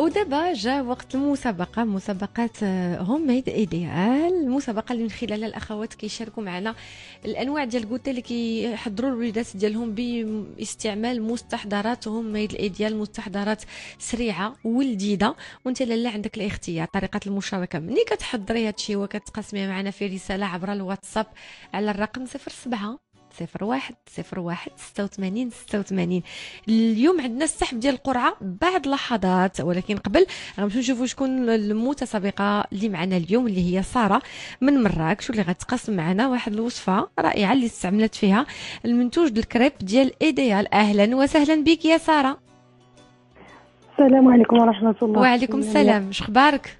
ودابا جا وقت المسابقة مسابقات Homemade Idéal المسابقة اللي من خلالها الأخوات كيشاركوا معنا الأنواع ديال ال goûter اللي كيحضروا الوليدات ديالهم باستعمال مستحضرات Homemade ال Idéal مستحضرات سريعة ولذيذة. وانت لالا عندك الاختيار طريقة المشاركة. ملي كتحضري هادشي وكتقاسميه معنا في رسالة عبر الواتساب على الرقم 07 صفر واحد صفر واحد ستة وثمانين ستة وثمانين. اليوم عندنا السحب ديال القرعة بعد لحظات ولكن قبل غنمشيو نشوفوا شكون المتسابقة اللي معنا اليوم اللي هي سارة من مراكش واللي غتقاسم معنا؟ واحد الوصفة رائعة اللي استعملت فيها المنتوج الكريب ديال إيديال. أهلا وسهلا بك يا سارة. السلام عليكم ورحمة الله. وعليكم السلام. شخبارك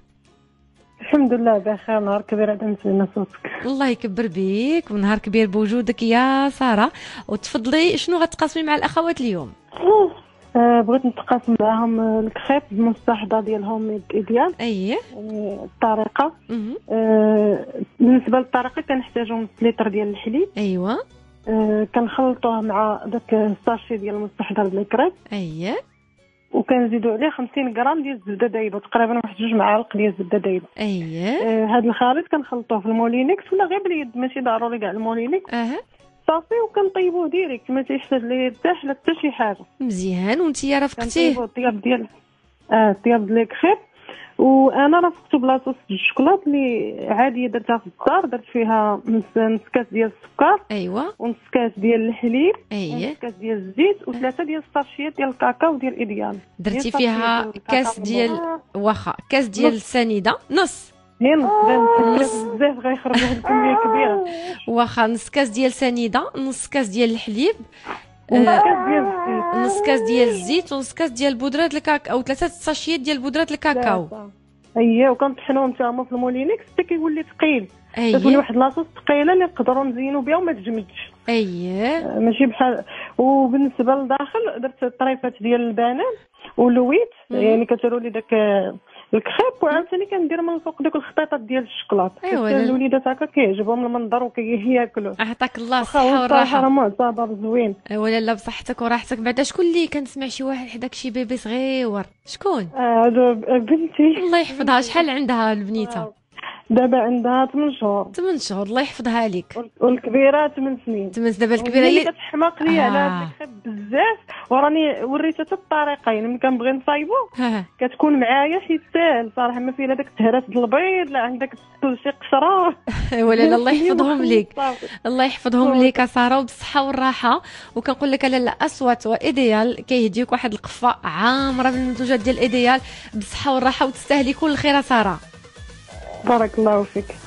الحمد لله بخير نهار كبير عاد نسمعنا صوتك. الله يكبر بيك ونهار كبير بوجودك يا سارة. وتفضلي شنو غتقاسمي مع الأخوات اليوم؟ آه بغيت نتقاسم معاهم الكخيب المستحضر ديالهم Idéal. اييه آه الطريقة. آه بالنسبة للطريقة كنحتاجو نص لتر ديال الحليب. ايوا آه كنخلطوه مع داك ال sachet ديال المستحضر ديال الكريب. اييه وكنزيدو عليه 50 غرام ديال الزبدة دايبة تقريبا واحد جوج معالق ديال الزبدة دايبة. أييه. آه هذا الخليط كنخلطوه في ال Moulinex ولا غير باليد ماشي ضروري كاع ال Moulinex. أها. صافي وكنطيبوه direct ما تيحتاج ليه يرتاح لا حتى شي حاجة. مزيان وانت رافقتيه كنطيبو الطياب ديال آه الطياب ديال الكخيب وأنا رافقته ب la sauce ال chocolat اللي عادية درتها في الدار درت فيها نص نص كاس ديال السكر ايوا ونص كاس ديال الحليب اييه ونص كاس ديال الزيت وثلاثة ديال الساشيات ديال الكاكاو ديال Idéal درتي ديال فيها الساشيات ديال كاس الكاكاو. ديال واخا كاس ديال السنيده نص. هي نص. نص. بزاف غيخرج واحد الكمية كبيرة. واخا نص كاس ديال سنيدة نص كاس ديال الحليب. ونص كاس ديال الزيت نص كاس ديال الزيت ونص كاس ديال بودره الكاكاو أو ثلاثة ساشيات ديال بودره الكاكاو اييه وكنطحنوهم حتى هما في ال Moulinex حتى كيولي ثقيل كتولي اييه واحد la sauce ثقيله اللي نقدروا نزينو بها وما تجمدش اييه ماشي بحال وبالنسبه للداخل درت طريفات ديال البنان ولويت. يعني كتروا لي داك الكخيب وعاوتاني كندير من الفوق ديك الخطيطات ديال حتى لا- الوليدات هكا كيعجبهم المنظر وكياكلوا عطاك الله الصحة هو الصراحه راه والراحه معتبر زوين ولا لا بصحتك وراحتك. بعدا شكون اللي كنسمع شي واحد حداك شي بيبي صغيور شكون؟ آه، هذا بنتي. الله يحفظها. شحال عندها البنيتة؟ دابا عندها 8 شهور. 8 شهور الله يحفظها لك. والكبيرة 8 سنين. تمنت دابا الكبيرة هي كتحماق ليا على آه. الكخيب بزاف. وراني وريتها حتى الطريقة يعني ملي كنبغي نصايبو كتكون معايا حيت ساهل صراحة. ما فيه لا داك التهرات البيض لا عندك شي قشرة. ولا لا الله يحفظهم لك. صافي. الله يحفظهم لك سارة وبالصحة والراحة. وكنقول لك لالا اصوات وإيديال كيهديك واحد القفة عامرة بالمنتوجات ديال إيديال. بالصحه والراحة وتستاهلي كل خير يا سارة. Park, geloof ik.